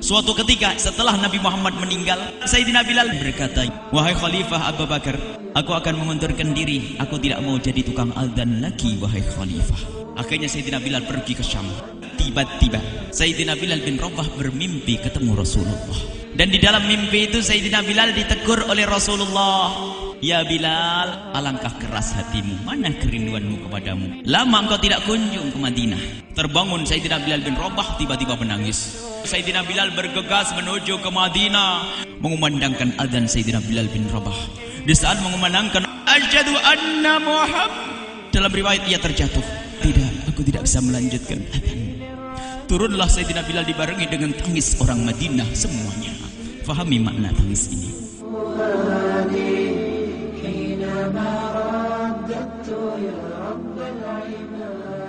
Suatu ketika setelah Nabi Muhammad meninggal, Sayyidina Bilal berkata, Wahai Khalifah Abu Bakar, aku akan mengundurkan diri. Aku tidak mau jadi tukang aldan lagi, wahai Khalifah. Akhirnya Sayyidina Bilal pergi ke Syam. Tiba-tiba, Sayyidina Bilal bin Rabah bermimpi ketemu Rasulullah. Dan di dalam mimpi itu Sayyidina Bilal ditegur oleh Rasulullah. Ya Bilal, alangkah keras hatimu, mana kerinduanmu kepadamu. Lama engkau tidak kunjung ke Madinah. Terbangun Sayyidina Bilal bin Rabah tiba-tiba menangis. Sayyidina Bilal bergegas menuju ke Madinah. Mengumandangkan adzan Sayyidina Bilal bin Rabah. Di saat mengumandangkan, Asyadu anna Muhammad. Dalam riwayat ia terjatuh. Tidak, aku tidak bisa melanjutkan adzan. Turunlah Sayyidina Bilal dibarengi dengan tangis orang Madinah semuanya. Fahami makna tangis ini. رب العباد